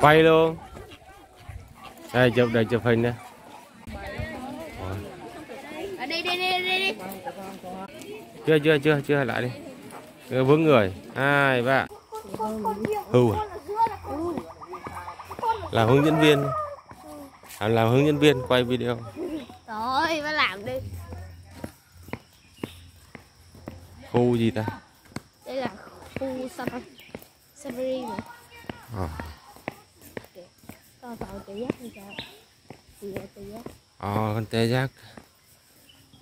quay luôn. Đây chụp đây chụp hình nè đi chưa chưa chưa chưa lại đi. Cứ vướng người. Hai ba. Hưu à? làm hướng dẫn viên. À, làm hướng dẫn viên quay video. Rồi phải làm đi. Khu gì ta? Đây là khu safari. Safari mà. À, coi vào tự giác như sao thì là tự giác à, con tê giác.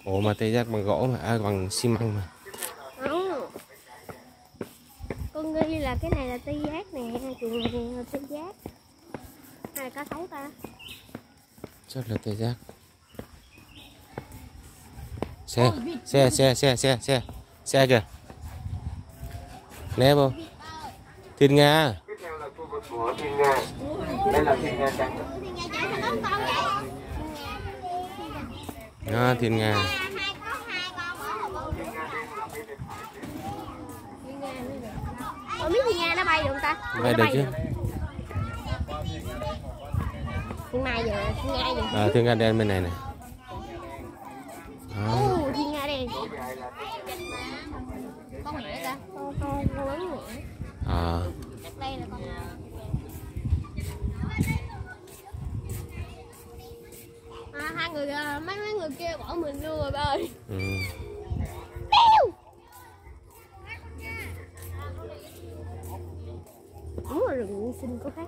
Ủa mà tê giác bằng gỗ mà à, bằng xi măng mà. Không. Con nghi là cái này là tê giác nè chuồng này là tê giác. Hay là cá sấu ta. Chắc là tê giác. Xe xe xe xe xe xe xe kìa. Né vô thiên nga Đây là thiên nga trắng. à, thiên nga Không biết thì Nga nó bay được không ta? Bay được chứ. Thiên Mai giờ, Thiên Nga giờ. à, thiên nga đen bên này Đó. Ồ, Thiên Nga đen. Con mẹ ta, con con con lớn mẹ. à, Chắc đây là con. Người à, mấy mấy người kia bỏ mình luôn rồi ba ơi. ừ. Đúng là rừng nguyên sinh có khác.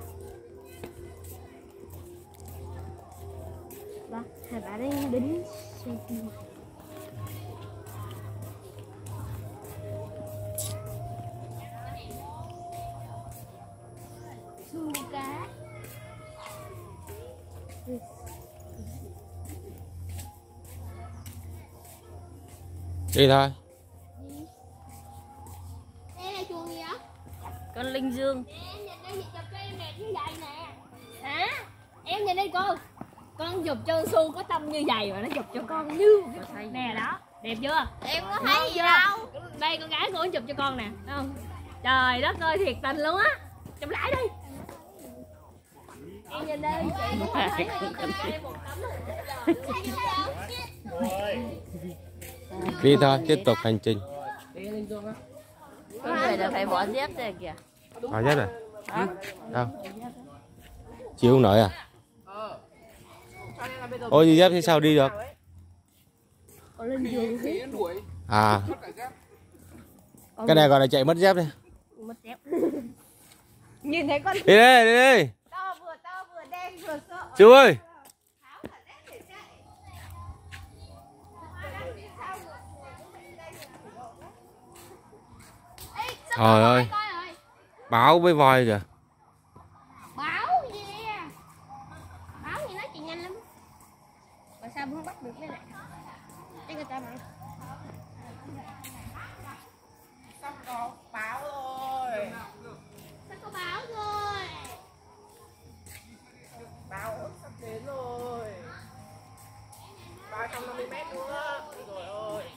Đó, hai bạn đang đính xem phim. Đi thôi. Đây là chuồng gì vậy? con linh dương. Em nhìn đây chụp cho em đẹp như vậy nè. Hả? Em nhìn đây cô. con chụp cho su có tâm như vậy mà nó chụp cho con như cái nè đó. Đẹp chưa? Em có thấy gì đâu. đây con gái của chụp cho con nè thấy không? Trời đất ơi thiệt tình luôn á. Chụp lại đi. Em nhìn đây. Chị cũng thấy một tấm đi thôi tiếp tục hành trình. Con người là phải bỏ dép đây kìa? À? Nhất rồi đâu? Chịu không nổi à? Ôi gì dép thì sao đi được? À. Cái này gọi là chạy mất dép đi. Mất dép. nhìn thấy con đi đây đi đây. To vừa to vừa đen vừa sợ. Chú ơi trời ơi báo với voi kìa Báo gì à? Báo gì nó chạy nhanh lắm. Mà sao không bắt được cái này? Để người ta mà. sắp có báo rồi Sao có báo rồi? báo sắp đến rồi 350 mét nữa rồi ơi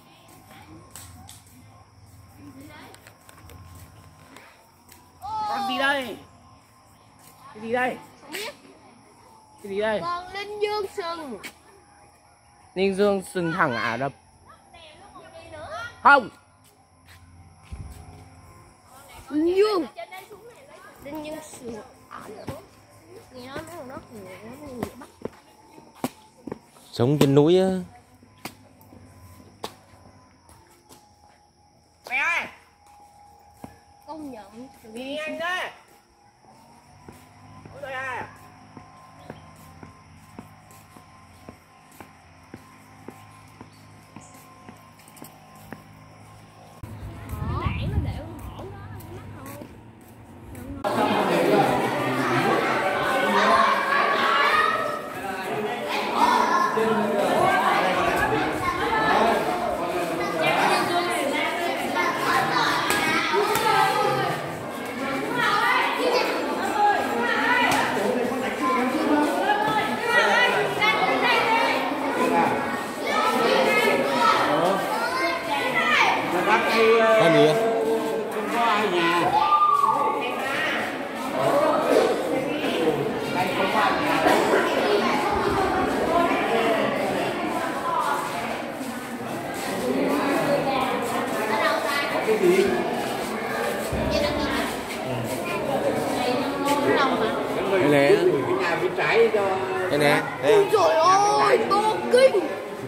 con gì đây cái gì đây Không biết. cái gì đây Con Linh Dương sừng. ninh dương sừng thẳng ả rập không Linh Dương. Linh Dương sừng. À, Nghe nói như bắt. sống trên núi á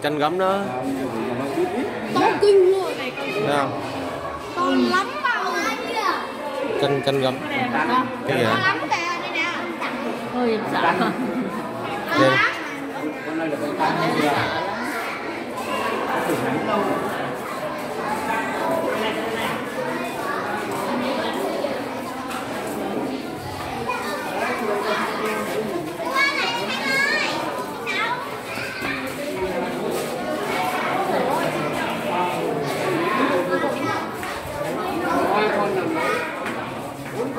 chanh gấm đó. To kinh luôn thấy không to lắm bao. Chanh chanh gấm. Cái gì to hả lắm kìa đây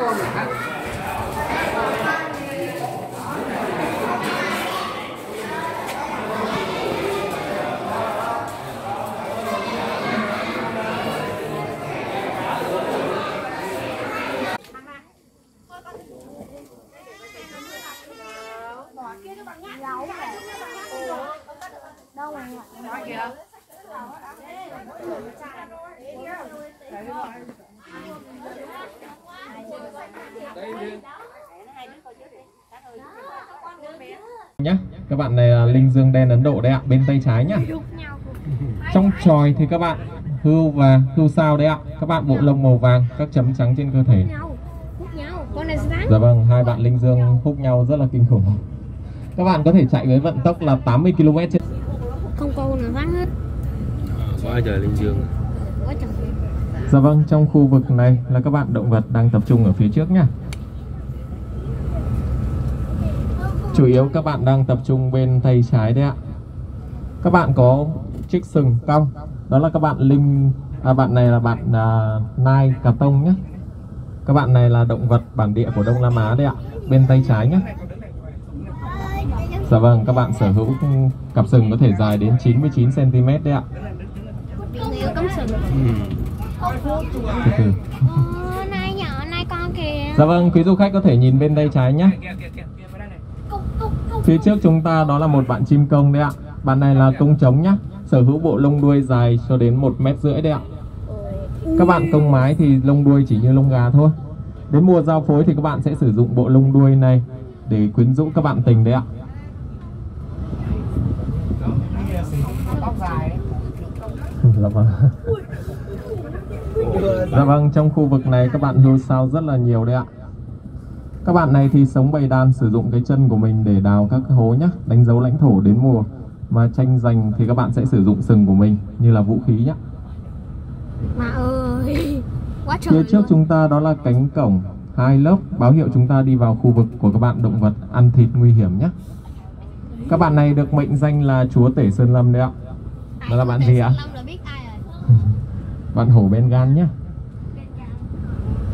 Oh, 看 nhé các bạn này là linh dương đen ấn độ đấy ạ bên tay trái nhá. Trong tròi thì các bạn hươu và hươu sao đấy ạ. Các bạn bộ lông màu vàng các chấm trắng trên cơ thể. Nhau hút nhau con này sáng dạ vâng hai bạn linh dương hút nhau rất là kinh khủng. Các bạn có thể chạy với vận tốc là 80 km trên không con nào sáng hết quá trời linh dương? Quá trời Dạ vâng, trong khu vực này là các bạn động vật đang tập trung ở phía trước nhá. Chủ yếu các bạn đang tập trung bên tay trái đấy ạ. Các bạn có chiếc sừng cong, đó là các bạn linh à, bạn này là bạn à, nai cà tông nhé. Các bạn này là động vật bản địa của Đông Nam Á đấy ạ, bên tay trái nhé. Dạ vâng, các bạn sở hữu cặp sừng có thể dài đến 99 cm đấy ạ. Từ từ. Này nhỏ này con kìa Dạ vâng, quý du khách có thể nhìn bên tay trái nhé. Phía trước chúng ta đó là một bạn chim công đấy ạ. Bạn này là công trống nhá, sở hữu bộ lông đuôi dài cho đến một mét rưỡi đấy ạ. Các bạn công mái thì lông đuôi chỉ như lông gà thôi. Đến mùa giao phối thì các bạn sẽ sử dụng bộ lông đuôi này để quyến rũ các bạn tình đấy ạ. Dạ vâng. Dạ vâng, trong khu vực này các bạn hưu sao rất là nhiều đấy ạ. Các bạn này thì sống bầy đàn sử dụng cái chân của mình để đào các hố nhá, đánh dấu lãnh thổ đến mùa mà tranh giành thì các bạn sẽ sử dụng sừng của mình như là vũ khí nhá. mà ơi quá trời Phía trước luôn. chúng ta đó là cánh cổng hai lớp báo hiệu chúng ta đi vào khu vực của các bạn động vật ăn thịt nguy hiểm nhé. Các bạn này được mệnh danh là chúa tể Sơn Lâm đấy ạ. Đó là bạn gì ạ? Rồi Bạn hổ Bengal nhé.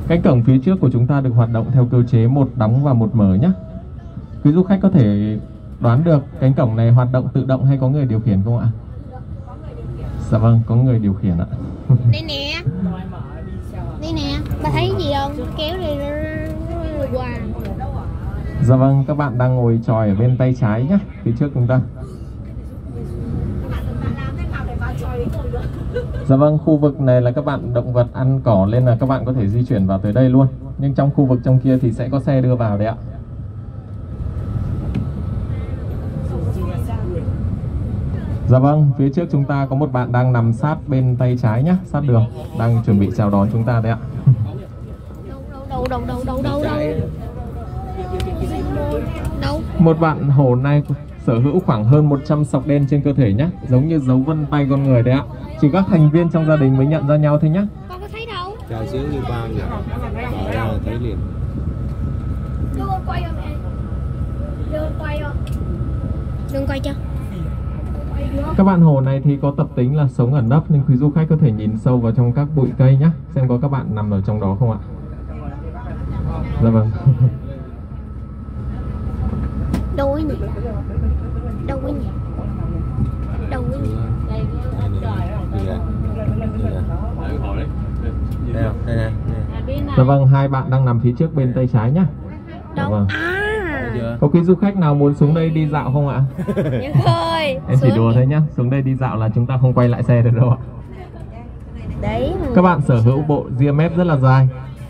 Cánh cổng phía trước của chúng ta được hoạt động theo cơ chế một đóng và một mở nhé. Quý du khách có thể đoán được cánh cổng này hoạt động tự động hay có người điều khiển không ạ? Dạ vâng, có người điều khiển ạ. đây nè đây nè bà thấy gì không kéo đi qua Dạ vâng, các bạn đang ngồi tròi ở bên tay trái nhé, phía trước chúng ta. Dạ vâng, khu vực này là các bạn động vật ăn cỏ nên là các bạn có thể di chuyển vào tới đây luôn. Nhưng trong khu vực trong kia thì sẽ có xe đưa vào đấy ạ. Dạ vâng, phía trước chúng ta có một bạn đang nằm sát bên tay trái nhá, sát đường, đang chuẩn bị chào đón chúng ta đấy ạ. Đâu, đâu, đâu, đâu, đâu, đâu, đâu. Một bạn hổ này sở hữu khoảng hơn 100 sọc đen trên cơ thể nhé, giống như dấu vân tay con người đấy ạ. Chỉ các thành viên trong gia đình mới nhận ra nhau thôi nhé. con có thấy đâu? Chào xíu như bao nhỉ là thấy liền. Đưa con quay không em? Đưa con quay không? Đừng quay cho. Các bạn hổ này thì có tập tính là sống ẩn nấp nên quý du khách có thể nhìn sâu vào trong các bụi cây nhé, xem có các bạn nằm ở trong đó không ạ. Dạ vâng. đâu ấy ấy nhỉ đâu ấy nhỉ Đây không? Đây nè Đây nè. Dạ vâng, hai bạn đang nằm phía trước bên tay trái nhé. Dạ đâu vâng. à? Có quý du khách nào muốn xuống đây đi dạo không ạ? ơi Em chỉ đùa thôi nhá, xuống đây đi dạo là chúng ta không quay lại xe được đâu ạ. đấy Các bạn sở hữu bộ ria mép rất là dài,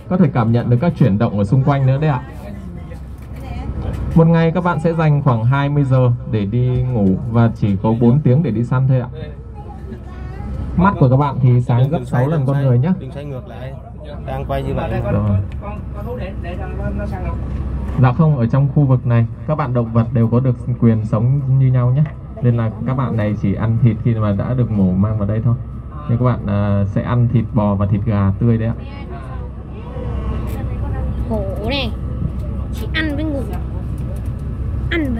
có thể cảm nhận được các chuyển động ở xung quanh nữa đấy ạ. Một ngày các bạn sẽ dành khoảng 20 giờ để đi ngủ và chỉ có 4 tiếng để đi săn thôi ạ. Mắt của các bạn thì sáng gấp 6 lần con người nhé. đừng xoay ngược lại đang quay như vậy Rồi. Dạ không, ở trong khu vực này các bạn động vật đều có được quyền sống như nhau nhé Nên là các bạn này chỉ ăn thịt khi mà đã được mổ mang vào đây thôi Nhưng các bạn à, sẽ ăn thịt bò và thịt gà tươi đấy ạ hổ này chỉ ăn với ngủ ăn với sợ ngủ ngủ với sợ ăn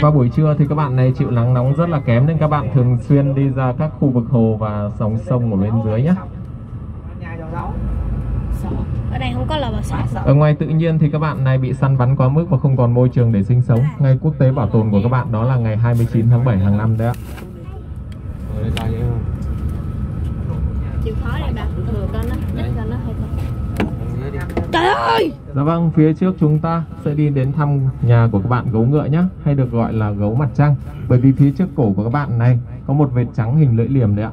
Vào buổi trưa thì các bạn này chịu nắng nóng rất là kém Nên các bạn thường xuyên đi ra các khu vực hồ và dòng sông ở bên dưới nhé. Ở đây không có lò bò sát. Ở ngoài tự nhiên thì các bạn này bị săn bắn quá mức và không còn môi trường để sinh sống. Ngày quốc tế bảo tồn của các bạn đó là ngày 29 tháng 7 hàng năm đấy ạ. Chịu khó đây bạn. Thừa con nó nó đi. trời ơi Dạ vâng, phía trước chúng ta sẽ đi đến thăm nhà của các bạn gấu ngựa nhé Hay được gọi là gấu mặt trăng. Bởi vì phía trước cổ của các bạn này có một vệt trắng hình lưỡi liềm đấy ạ.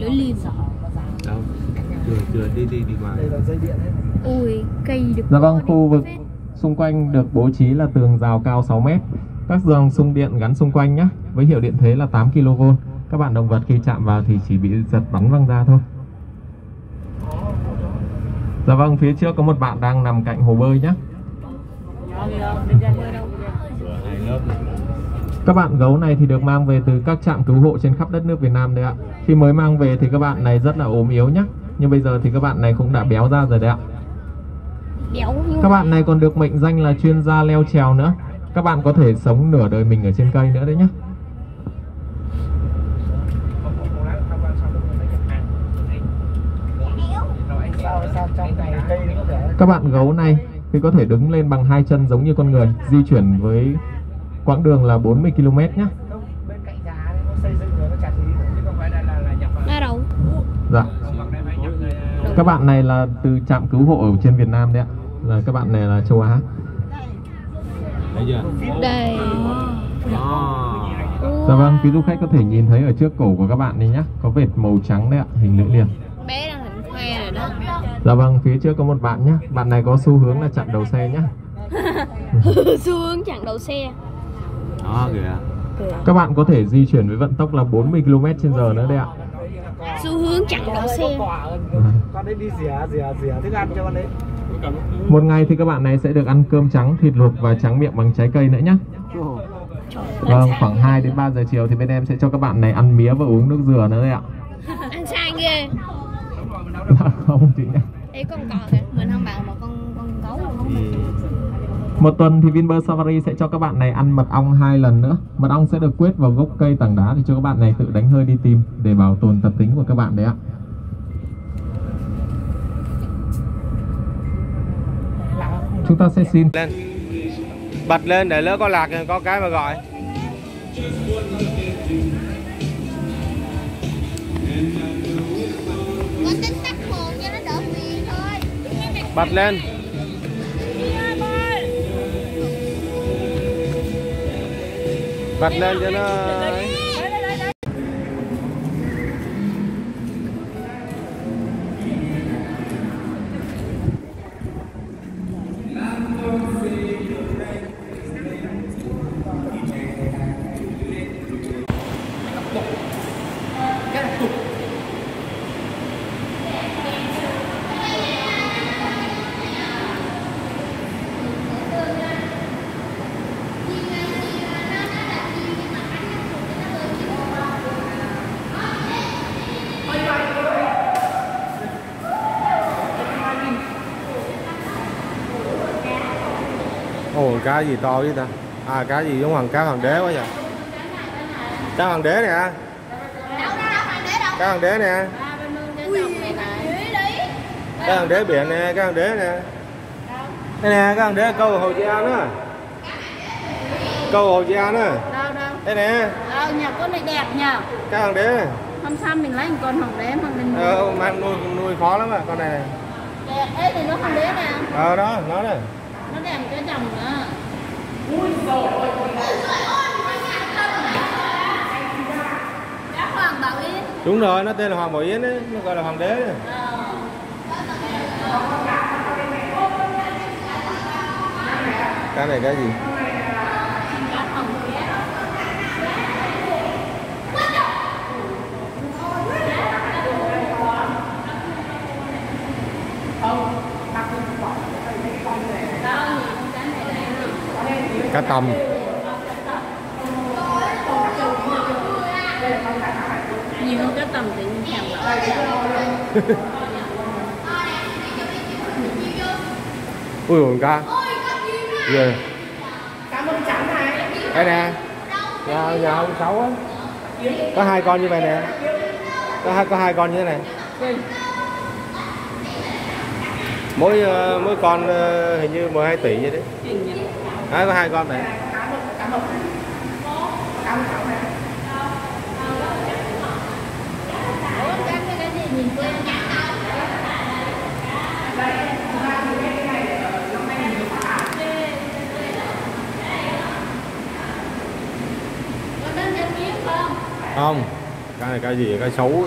Lưỡi liềm Đâu? Chưa, chưa, đi đi đi ngoài đây là dây điện đấy ui cây được Dạ vâng, khu vực xung quanh được bố trí là tường rào cao 6 mét. Các dòng xung điện gắn xung quanh nhé Với hiệu điện thế là 8 kV Các bạn động vật khi chạm vào thì chỉ bị giật bắn văng ra thôi Dạ vâng, phía trước có một bạn đang nằm cạnh hồ bơi nhé. Các bạn gấu này thì được mang về từ các trạm cứu hộ trên khắp đất nước Việt Nam đấy ạ. Khi mới mang về thì các bạn này rất là ốm yếu nhé. Nhưng bây giờ thì các bạn này cũng đã béo ra rồi đấy ạ. Các bạn này còn được mệnh danh là chuyên gia leo trèo nữa. Các bạn có thể sống nửa đời mình ở trên cây nữa đấy nhé. sao sao trong này cây nó có thể các bạn gấu này thì có thể đứng lên bằng hai chân giống như con người, di chuyển với quãng đường là 40 km nhé. đâu Dạ. Các bạn này là từ trạm cứu hộ ở trên Việt Nam đấy ạ. Là các bạn này là châu Á. Đây Dạ vâng, quý du khách có thể nhìn thấy ở trước cổ của các bạn này nhé Có vệt màu trắng đấy ạ, hình lưỡi liềm bé đang hình khoe rồi đó Dạ vâng, phía trước có một bạn nhé Bạn này có xu hướng là chặn đầu xe nhé xu hướng chặn đầu xe. Đó kìa. Các bạn có thể di chuyển với vận tốc là 40 km h nữa đấy ạ. Xu hướng chặn đầu xe. Con đấy đi rỉa rỉa rỉa thức ăn cho con đấy Một ngày thì các bạn này sẽ được ăn cơm trắng, thịt luộc và trắng miệng bằng trái cây nữa nhé Vâng, khoảng 2 đến 3 giờ chiều thì bên em sẽ cho các bạn này ăn mía và uống nước dừa nữa đấy ạ. Ăn sang ghê. Dạ không chị nhé con cò kìa mình không bằng một con con gấu luôn Ừ. Một tuần thì Vinpearl Safari sẽ cho các bạn này ăn mật ong hai lần nữa Mật ong sẽ được quết vào gốc cây tảng đá để cho các bạn này tự đánh hơi đi tìm Để bảo tồn tập tính của các bạn đấy ạ Chúng ta sẽ xin Lên. Bật lên để lỡ có lạc thì có cái mà gọi. con tính tắt Bật lên. Bật lên cá gì to vậy ta? À cá gì giống hoàng cá hoàng đế quá vậy? Cá hoàng đế nè Cá hoàng đế nè Cá hoàng đế biển nè Cá hoàng đế nè. Đây nè cá hoàng đế câu Hồ Chí An nữa Câu Hồ Chí An đâu Đây nè. Đâu nhà con này đẹp nhờ. Cá hoàng đế. Này hôm sau mình lấy một con hồng đế mà mình Ờ mà nuôi, nuôi khó lắm à con này đẹp ấy thì nó hồng đế nè Ờ đó nó này nó đẹp cái chồng nữa hoàng bảo yên đúng rồi nó tên là hoàng bảo yến đấy nó gọi là hoàng đế. Đấy. cái này cái gì nhiều hơn cái tầm tự nhiên lại ui con cá ghê. Đây nè. Nhà nhà ông sáu á. Có hai con như vậy nè. Có hai có hai con như thế này. Mỗi ờ, mỗi con ờ, hình như 12 tỷ vậy đấy đấy có hai con này. Không cái này cái gì? Cái xấu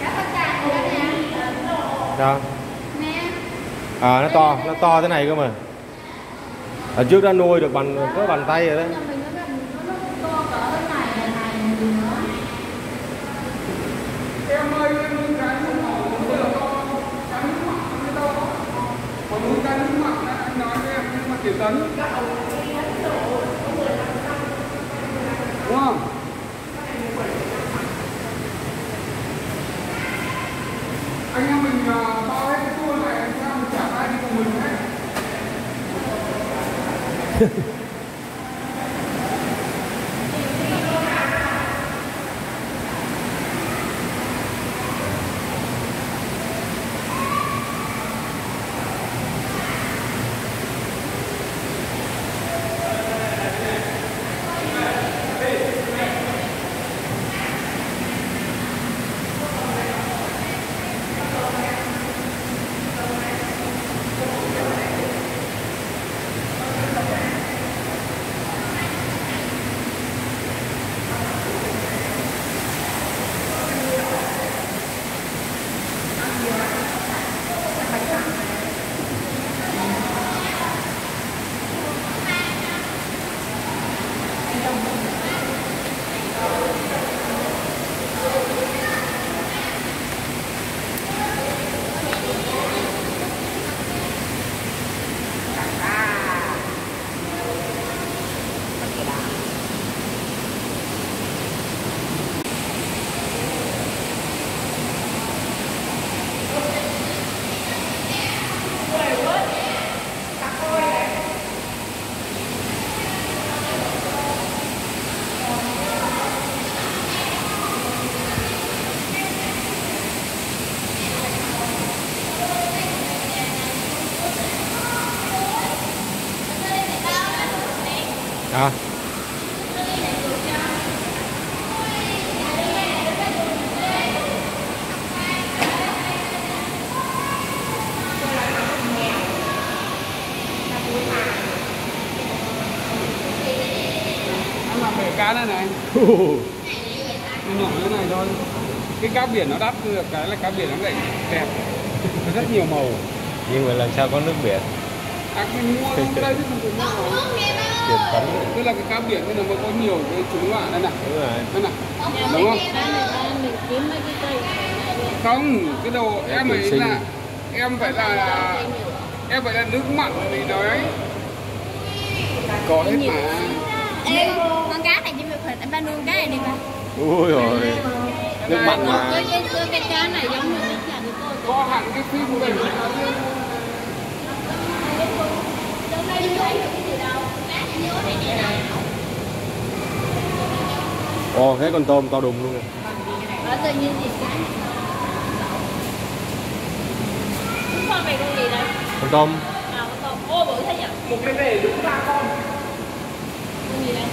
Cá tất cả của nè sao à nó to nó to thế này cơ mà. Ở trước đã nuôi được bằng, có bàn tay rồi đấy. Nhà Yeah. cái là cá biển nó lại đẹp. Nó rất nhiều màu. nhưng mà làm sao có nước biển? À, mình mua cái đây chứ không phải mua. Truyền tấn Tức là cái cá biển thì nó mới có nhiều cái chủng loại đây này. đúng rồi. Đây này. Đúng không? Cái mình cái Không, cái đồ em ấy là em phải là em phải là nước mặn thì nói có hết mà. Ê, con cá này chỉ việc phải ba nuôi cá này đi ba. Ui rồi nước mặn mà cái, cái, cái, cái cá này giống như cái chả được cô có hẳn cái phim của mình. Trong đây thấy được cái gì đâu. Cá này nhớ này nè nào ồ thế con tôm to đùng luôn rồi Ở tự nhiên gì cá con này con gì đây? con tôm. Nào con tôm, ô bự thế nhỉ? một cái bể đúng ba con. Con gì đây?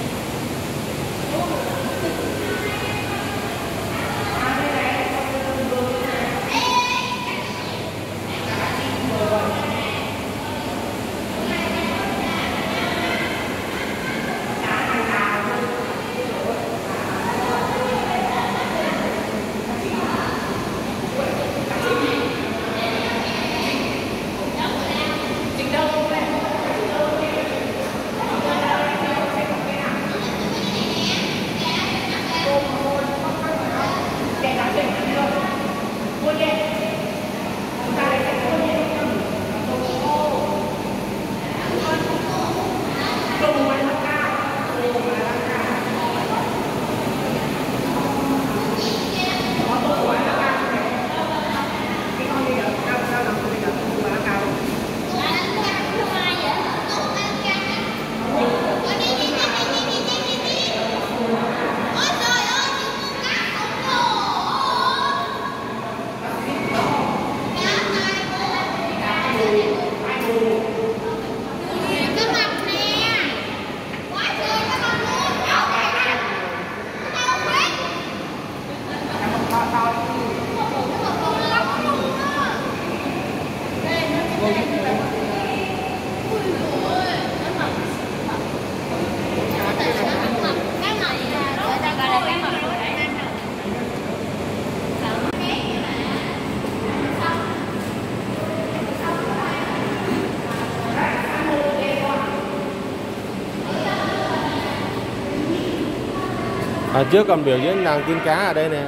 Trước còn biểu diễn nàng tiên cá ở đây nè.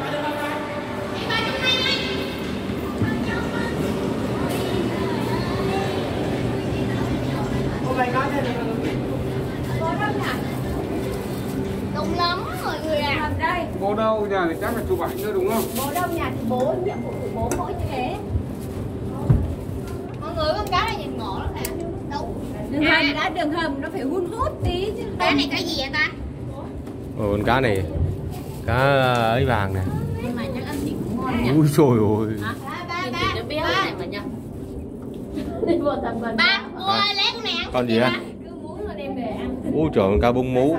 Đông lắm mọi người à đây. Bố đâu? Nhà thì chắc là chụp ảnh nữa đúng không? Bố đâu? Nhà thì bố nhiệm vụ của bố mỗi như thế. Mọi người con cá này nhìn ngộ lắm nè. Đâu? Đường hầm đã đường hầm nó phải hun hút tí chứ. Cá này cá gì vậy ta? Ồ, con cá này cá ấy vàng nè nhưng mà chắc ăn thịt cũng ngon nhỉ? Ui trời ơi ba ba ba. Ba này gần ba cô ơi lấy con này ăn con gì á? Cứ muốn là đem về ăn. Ui trời con cá bông mú.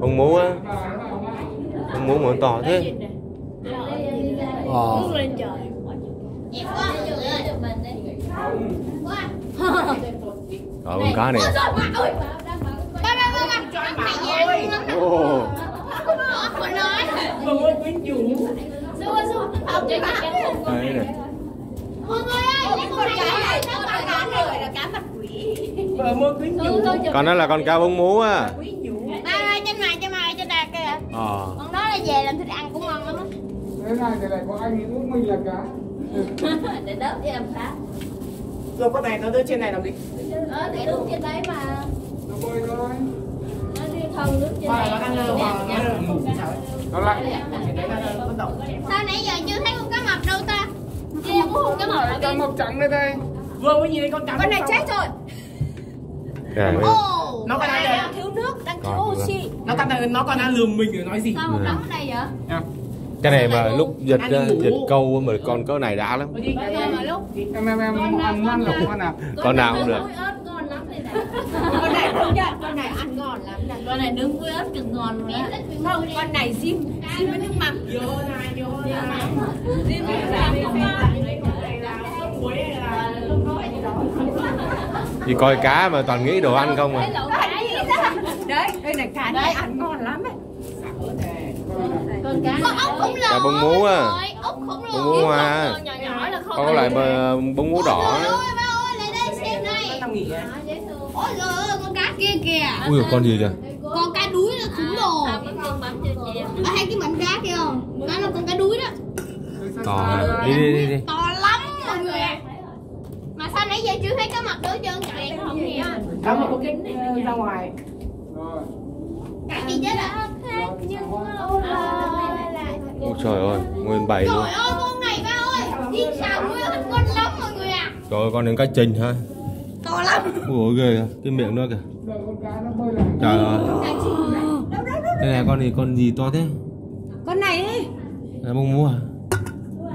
Bông mú á. Bông mú mà to thế. Ờ. Ờ con cá này. Ba ba ba ba. Ba con này dễ luôn nói xua xua không chị ba đấy này mọi người ơi con này này nó con cá này là cá mặt quỷ. Con đó là con cá bông mú á. Ba ơi trên này trên này trên này kìa. Ờ. Con đó là về làm thịt ăn cũng ngon lắm á. Thế này thì lại có anh ấy út mình là cá? Để đớp cho em phá Rồi con này nó đưa trên này làm gì? ờ để nước trên đấy mà. Nó bơi thôi. Nó đi thông nước trên Mà đấy nó ăn lơ mà nó ngủ sao ấy? Nó động. sao nãy giờ chưa thấy con cá mập đâu ta? Chị cũng không cá mập cá mập trắng đây đây. Vừa mới nhìn thấy con cá con này chết rồi. Đây, ồ Nó còn ăn đang được. thiếu nước đang thiếu oxy. Nó còn nó còn đang lườm mình rồi nói gì? sao đống ở đây vậy? Cái này mà lúc dịch Ăn ngủ. dịch câu mà con có này đã lắm. Mà em em em ăn ngon lẩu con nào con nào? cũng được. muối ớt ngon lắm đây này con này không nhận con này ăn ngon lắm nè con này nướng muối ớt cực ngon luôn á. Không con này xiêm xiêm với nước mắm Vô này, vô này. Riêng với Muối này là đi coi cá mà toàn nghĩ đồ ăn không à. Đấy đây này cá này ăn ngon lắm ấy. Cá bông mú á. Bông mú hoa nhỏ nhỏ là không có loại bờ- bông mú đỏ ba ơi lại đây xem này. à? Ôi trời ơi con cá kia kìa. Ui con gì kìa con cá đuối là khủng lồ. À hai cái mảnh cá kia không? Đó là con cá đuối đó. To đi đi đi đi. To lắm mọi người ạ. Mà sao nãy giờ chưa thấy cá mập đâu hết trơn kìa không kìa Cá mập có kính ra ngoài. rồi cá gì chết à ôi trời ơi nguyên bầy luôn. Trời ơi con này ba ơi. Chiên xào nuôi ngon lắm mọi người ạ. Trời ơi con đến cá trình ha to lắm. Ui ghê kìa cái miệng nữa kìa. Đợi con cá nó bơi lại trời ơi đây này con gì con gì to thế? Con này ấy. Là bông mú à?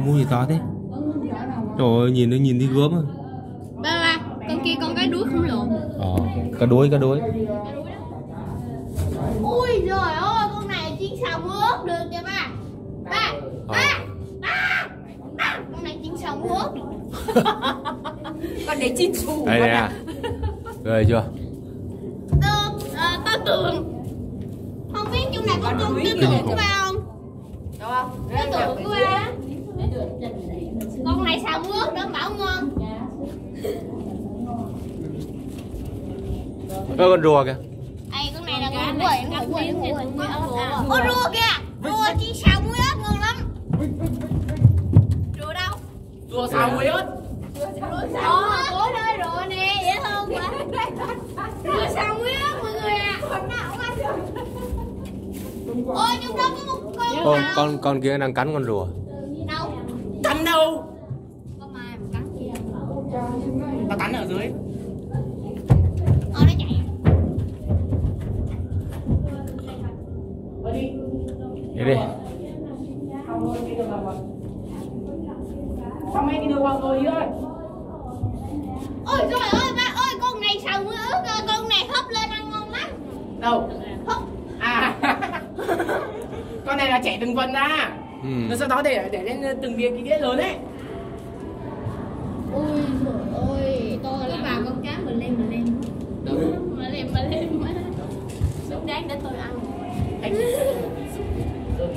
Mú gì to thế? Trời ơi nhìn nó nhìn thấy gớm à. Ba ba con kia con cá đuối khổng lồ ờ cá đuối cá đuối. Ui trời ơi con này chiên xào ớt được kìa ba. Ba ờ. ba ba ba. Con này chiên xào ớt con này chiên xù đây nè ghê chưa? Được, ờ, tao tưởng Không biết trong này có con tư tưởng của ba không? Đâu không? Tư tưởng của ba. Con này xào muối ớt nữa bảo ngon. Có con rùa kìa Ê, con này là con quẩy, con quẩy, con quẩy Ô, rùa kìa Rùa chiên xào muối ớt ngon lắm Rùa đâu? Rùa xào muối ớt. Ồ, cố đây rùa nè, dễ thương quá Rùa xào muối ớt mọi người à Ôi, trong đó có một con con con kia đang cắn con rùa Đâu? Cắn đâu? Có mai mà cắn kia Nó cắn ở dưới. Ờ, nó chạy đi đi Xong mấy cái đường vào rồi ơi. Ôi trời ơi ba ơi con này xào muối ớt rồi, con này hấp lên ăn ngon lắm Đâu? hấp À. con này là trẻ từng phần ra. ừ. Rồi sau đó để để lên từng miếng cái đĩa lớn ấy. ôi trời ơi to cái lắm bà con cá mình lên mình lên. Đúng. Mà lên mà lên mà xứng đáng để tôi ăn.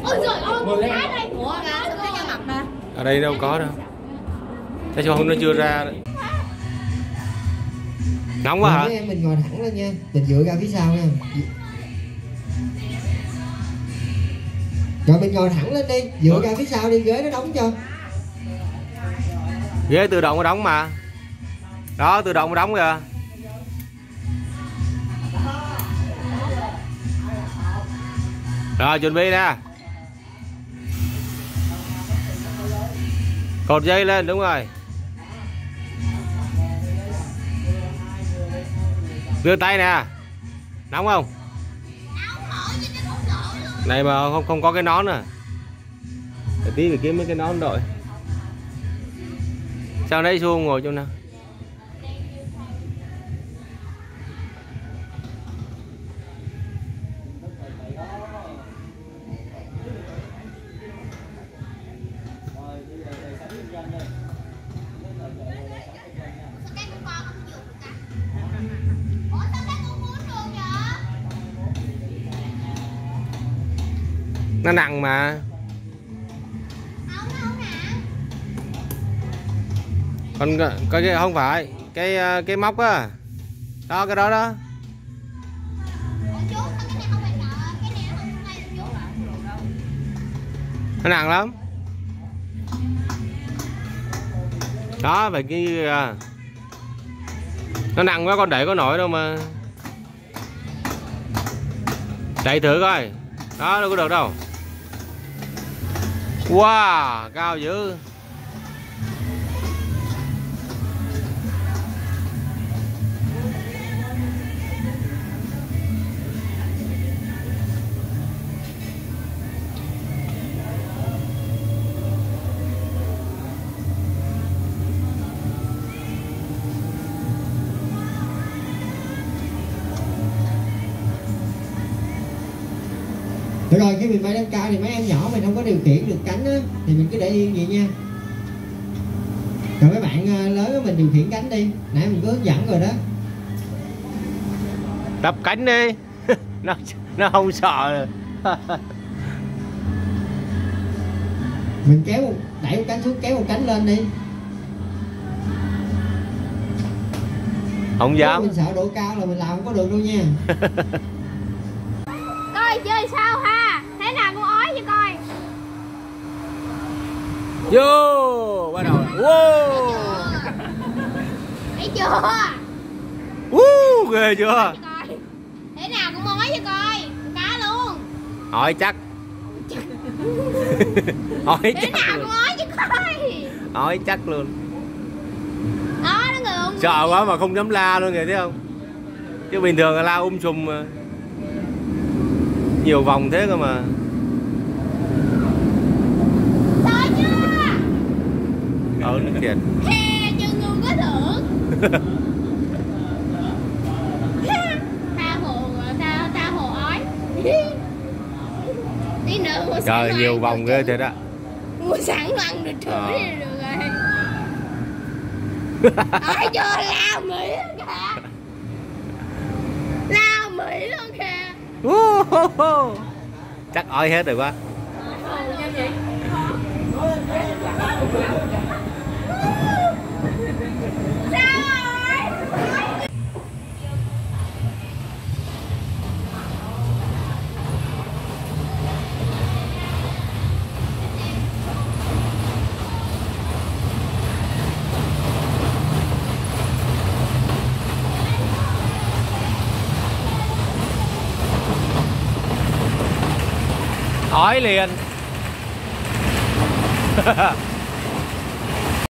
Ôi trời ơi con cá đây. Ủa cá sao cá mập ba. Ở đây đâu có đâu. Thế cho hôm nó chưa ra. Đấy. nóng quá hả? Mình ngồi thẳng lên nha. Mình dựa ra phía sau nha rồi mình ngồi thẳng lên đi. Dựa ra phía sau đi ghế nó đóng cho. Ghế tự động nó đóng mà. Đó tự động nó đóng kìa. Rồi chuẩn bị nè. Cột dây lên đúng rồi. Đưa tay nè. Nóng không này mà không không có cái nón à? Để tí phải kiếm mấy cái nón đội. Sao đấy xuống ngồi chỗ nào? Còn cái không phải, cái ờ, cái móc á. Đó, cái đó đó. Nó nặng lắm. Đó vậy cái ờ, nó nặng quá, con đẩy có nổi đâu mà. Chạy thử coi. Đó, đâu có được đâu. Wow, cao dữ. Rồi khi mình bay lên cao thì mấy em nhỏ mình không có điều khiển được cánh á thì mình cứ để yên vậy nha. Rồi mấy bạn ờ, lớn mình điều khiển cánh đi. Nãy mình có hướng dẫn rồi đó. Đập cánh đi. Nó nó không sợ. Mình kéo một- đẩy một cánh xuống kéo một cánh lên đi. Không Nếu dám. Mình sợ độ cao là mình làm không có được đâu nha. Coi chơi sao ha? Thế nào con ói vậy coi. Vô bắt đầu wow Thấy chưa? Woo, ghê chưa. Thế nào con ói vậy coi. Cá luôn. hỏi chắc hỏi Thế chắc nào luôn con ói vậy coi. hỏi chắc luôn Đó nó ngượng. sợ quá mà không dám la luôn kìa thấy không chứ bình thường là la um sùm mà nhiều vòng thế cơ mà Sợ chưa? Ờ nó thiệt He chân ngu có thưởng. tha hồ tha tha hồ ói. Tí nữa mua sẵn trời nhiều vòng ghê thiệt á Mua sẵn đồ ăn được thử Ờ. đi được rồi. Ói chưa lao Mỹ luôn kìa. Lao Mỹ luôn kìa. Woo, chắc ói hết rồi quá ói liền.